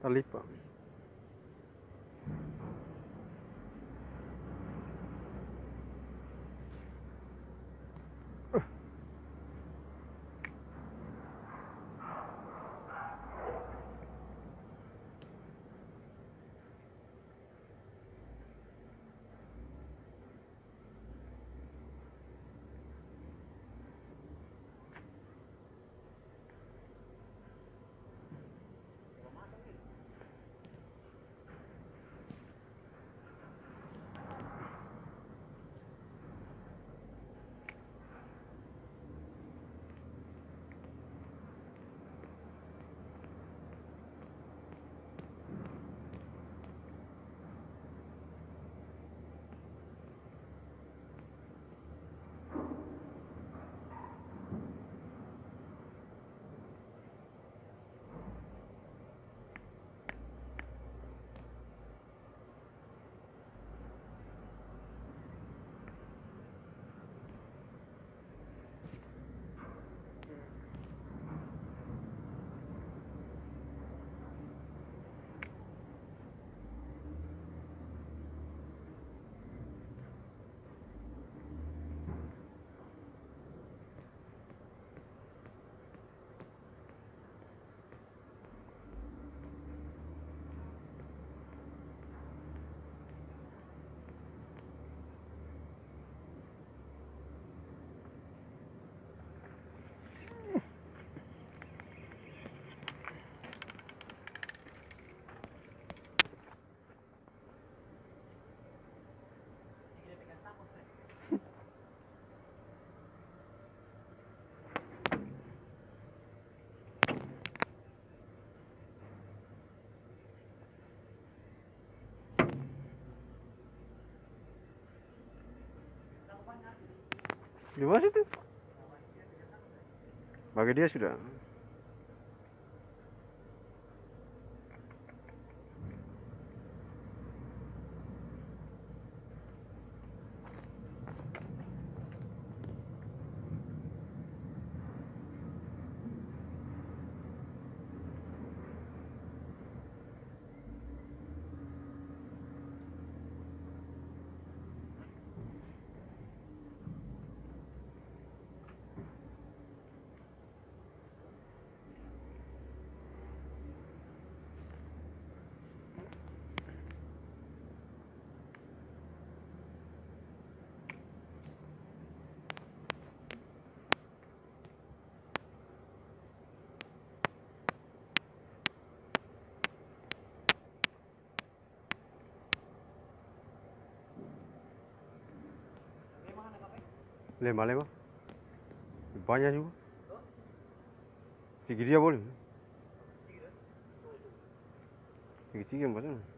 Talipã. Di mana situ? Bagi dia sudah. Lembah lembah. Banyak juga. Tiga dia boleh. Tiga tiga macam mana?